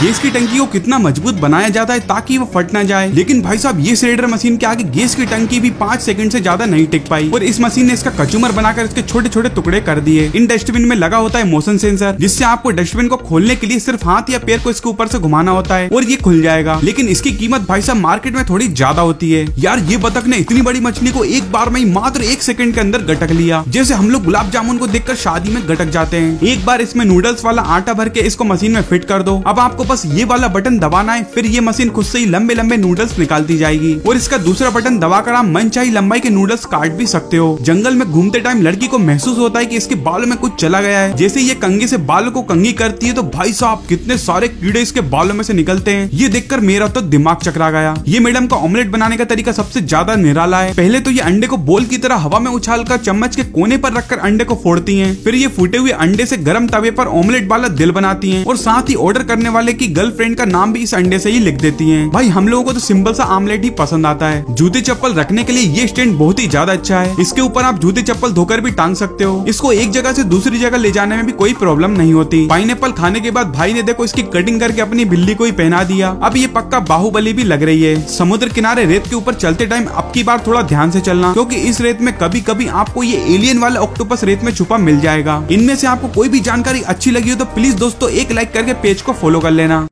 Gas की टंकी को कितना मज़बूत बनाया जाता है ताकि वो फट ना जाए। लेकिन भाई साहब, ये सिलेंडर मशीन के आगे गैस की टंकी भी पाँच सेकंड से ज़्यादा नहीं टिक पाई। और इस मशीन ने इसका कचूमर बनाकर इसके छोटे छोटे टुकड़े कर दिए। इन डस्टबिन में लगा होता है मोशन सेंसर, जिससे आपको डस्टबिन को खोलने के लिए सिर्फ़ हाथ या पैर को इसके ऊपर से घुमाना होता है और ये खुल जाएगा। लेकिन इसकी कीमत भाई साहब मार्केट में थोड़ी ज़्यादा होती है। यार, ये बतख ने इतनी बड़ी मछली को एक बार में मात्र एक सेकंड के अंदर गटक लिया। जैसे हम लोग गुलाब जामुन को देखकर शादी में गटक जाते हैं। एक बार इसमें नूडल्स वाला आटा भर के इसको मशीन में फिट कर दो। अब आपको बस ये वाला बटन दबाना है, फिर ये मशीन खुद से ही लंबे लंबे नूडल्स निकालती जाएगी। और इसका दूसरा बटन दबाकर आप मन चाही लंबाई के नूडल्स काट भी सकते हो। जंगल में घूमते टाइम लड़की को महसूस होता है कि इसके बालों में कुछ चला गया है। जैसे ये कंगे से बालों को कंगी करती है तो भाई साहब, कितने सारे कीड़े इसके बालों में से निकलते हैं। ये देखकर मेरा तो दिमाग चकरा गया। ये मैडम का ऑमलेट बनाने का तरीका सबसे ज़्यादा निराला है। पहले तो ये अंडे को बोल की तरह हवा में उछाल कर चम्मच के कोने पर रखकर अंडे को फोड़ती हैं। फिर ये फूटे हुए अंडे से गर्म तवे पर ऑमलेट वाला दिल बनाती हैं और साथ ही ऑर्डर करने वाले की गर्लफ्रेंड का नाम भी इस अंडे से ही लिख देती हैं। भाई, हम लोगों को तो सिंपल सा आमलेट ही पसंद आता है। जूते चप्पल रखने के लिए ये स्टैंड बहुत ही ज़्यादा अच्छा है। इसके ऊपर आप जूते चप्पल धोकर भी टांग सकते हो। इसको एक जगह से दूसरी जगह ले जाने में भी कोई प्रॉब्लम नहीं होती। पाइन खाने के बाद भाई ने देखो इसकी कटिंग करके अपनी बिल्ली को ही पहना दिया। अब ये पक्का बाहुबली भी लग रही है। समुद्र किनारे रेत के ऊपर चलते टाइम अब की बार थोड़ा ध्यान से चलना, क्योंकि इस रेत में कभी कभी आपको ये एलियन वाला ऑक्टोपस रेत में छुपा मिल जाएगा। इनमें से आपको कोई भी जानकारी अच्छी लगी हो तो प्लीज़ दोस्तों, एक लाइक करके पेज को फॉलो कर लेना।